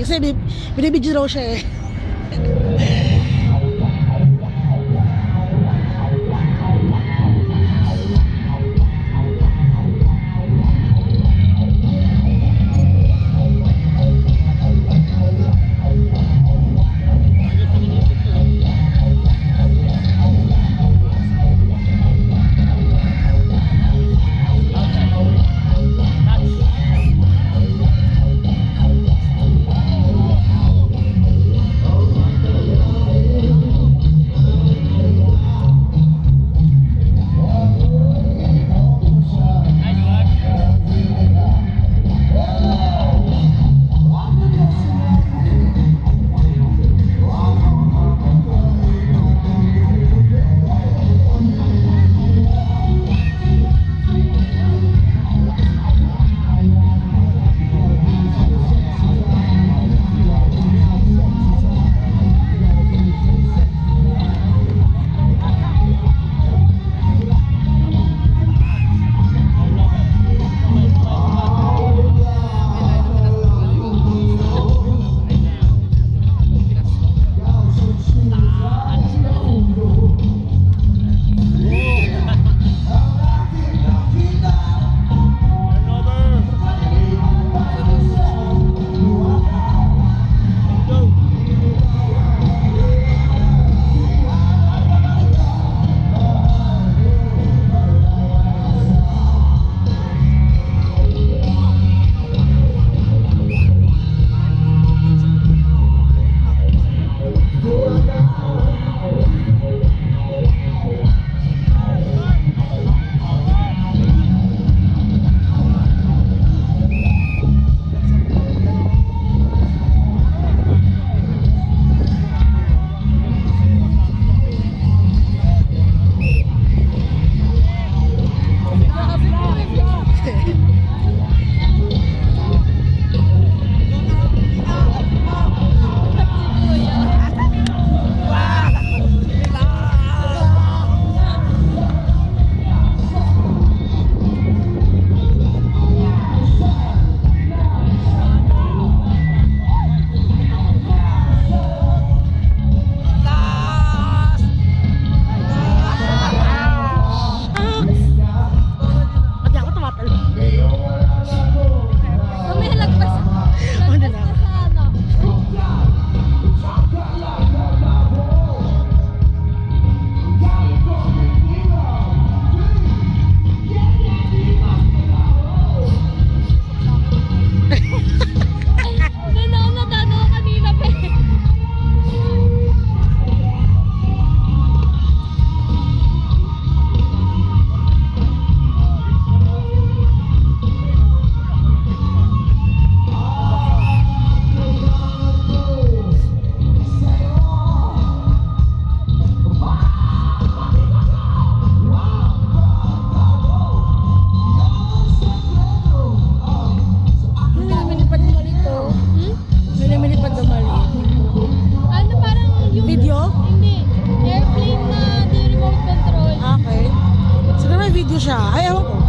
Kasi binibidyo daw siya eh. Hindi. Airplane na di remote control. Okay. Siguro may video siya. Ay, ewan.